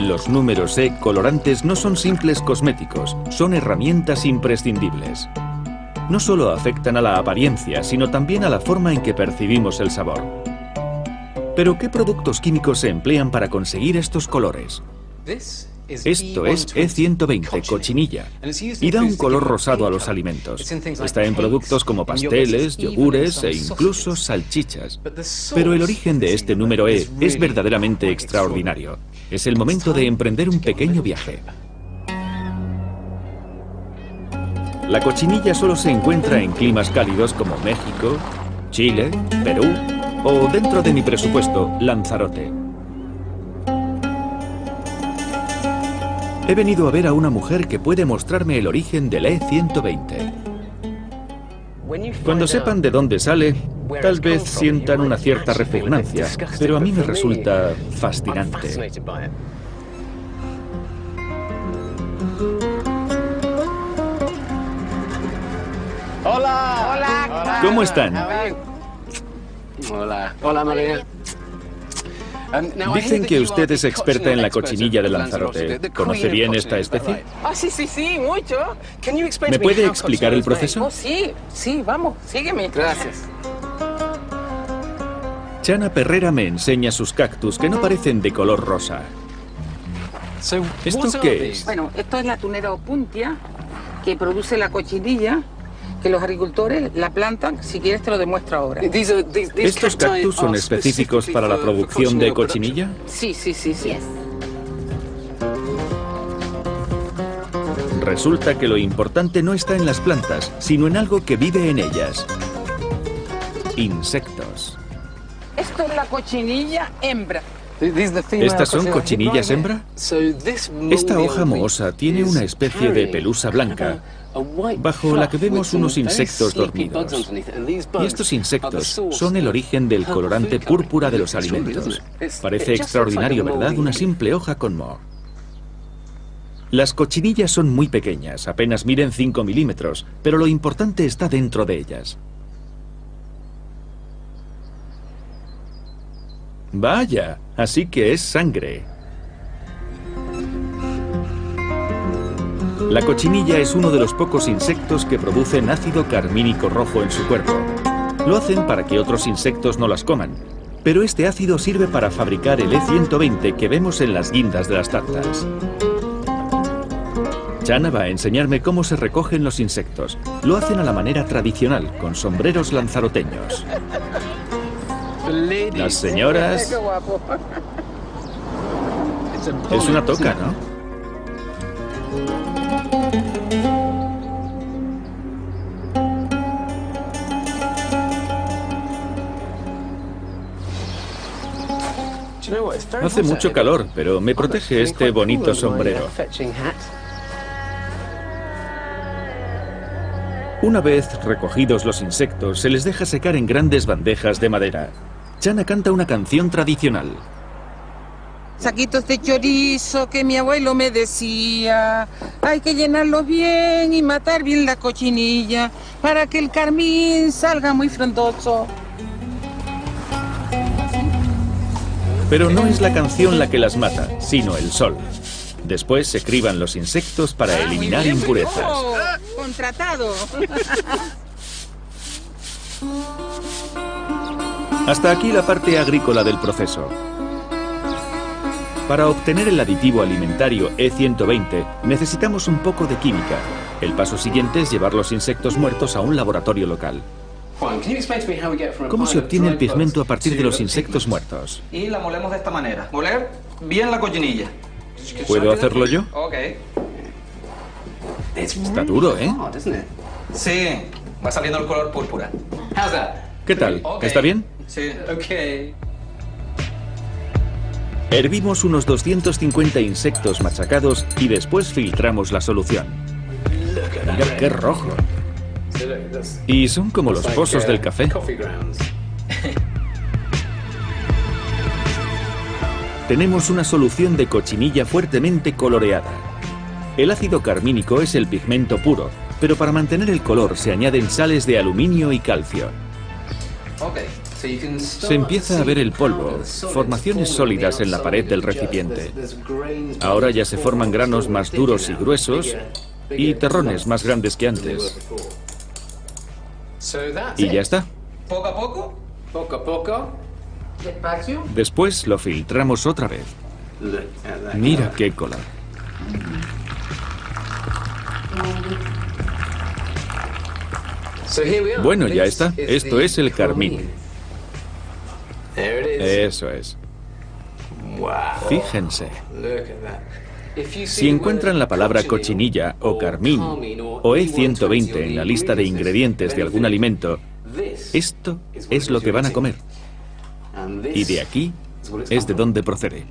Los números E colorantes no son simples cosméticos, son herramientas imprescindibles. No solo afectan a la apariencia, sino también a la forma en que percibimos el sabor. Pero ¿qué productos químicos se emplean para conseguir estos colores? Esto es E120, cochinilla, y da un color rosado a los alimentos. Está en productos como pasteles, yogures e incluso salchichas. Pero el origen de este número E es verdaderamente extraordinario. Es el momento de emprender un pequeño viaje. La cochinilla solo se encuentra en climas cálidos como México, Chile, Perú o dentro de mi presupuesto, Lanzarote. He venido a ver a una mujer que puede mostrarme el origen del E120. Cuando sepan de dónde sale, tal vez sientan una cierta repugnancia, pero a mí me resulta fascinante. Hola. Hola. ¿Cómo están? Hola. Hola, María. Dicen que usted es experta en la cochinilla de Lanzarote. ¿Conoce bien esta especie? Ah, sí, sí, sí, mucho. ¿Me puede explicar el proceso? Oh, sí, sí, vamos, sígueme. Gracias. Chana Perrera me enseña sus cactus que no parecen de color rosa. ¿Esto qué es? Bueno, esto es la tunera opuntia que produce la cochinilla que los agricultores la plantan. Si quieres te lo demuestro ahora. ¿Estos cactus son específicos para la producción de cochinilla? Sí, sí, sí, sí. Resulta que lo importante no está en las plantas, sino en algo que vive en ellas. Insectos. Esto es la cochinilla hembra. ¿Estas son cochinillas hembra? Esta hoja mohosa tiene una especie de pelusa blanca bajo la que vemos unos insectos dormidos. Y estos insectos son el origen del colorante púrpura de los alimentos. Parece extraordinario, ¿verdad? Una simple hoja con moho. Las cochinillas son muy pequeñas, apenas miden 5 milímetros, pero lo importante está dentro de ellas. Vaya, así que es sangre. La cochinilla es uno de los pocos insectos que producen ácido carmínico rojo en su cuerpo. Lo hacen para que otros insectos no las coman, pero este ácido sirve para fabricar el E120 que vemos en las guindas de las tartas. Chana va a enseñarme cómo se recogen los insectos. Lo hacen a la manera tradicional, con sombreros lanzaroteños. Las señoras... Es una toca, ¿no? Hace mucho calor, pero me protege este bonito sombrero. Una vez recogidos los insectos, se les deja secar en grandes bandejas de madera. Chana canta una canción tradicional. Saquitos de chorizo que mi abuelo me decía, hay que llenarlos bien y matar bien la cochinilla para que el carmín salga muy frondoso. Pero no es la canción la que las mata, sino el sol. Después se criban los insectos para ah, eliminar impurezas. ¡Contratado! Hasta aquí la parte agrícola del proceso. Para obtener el aditivo alimentario E120 necesitamos un poco de química. El paso siguiente es llevar los insectos muertos a un laboratorio local. ¿Cómo se obtiene el pigmento a partir de los insectos muertos? Y la molemos de esta manera. Moler bien la cochinilla. ¿Puedo hacerlo yo? Ok. Está duro, ¿eh? Sí, va saliendo el color púrpura. ¿Qué tal? ¿Está bien? Sí. Ok. Hervimos unos 250 insectos machacados y después filtramos la solución. Mira qué rojo. Y son como los pozos del café. Tenemos una solución de cochinilla fuertemente coloreada. El ácido carmínico es el pigmento puro, pero para mantener el color se añaden sales de aluminio y calcio. Se empieza a ver el polvo, formaciones sólidas en la pared del recipiente. Ahora ya se forman granos más duros y gruesos y terrones más grandes que antes. Y ya está. Poco a poco. Poco a poco. Despacio. Después lo filtramos otra vez. Mira qué cola. Bueno, ya está. Esto es el carmín. Eso es. Fíjense. Si encuentran la palabra cochinilla o carmín o E120 en la lista de ingredientes de algún alimento, esto es lo que van a comer. Y de aquí es de donde procede.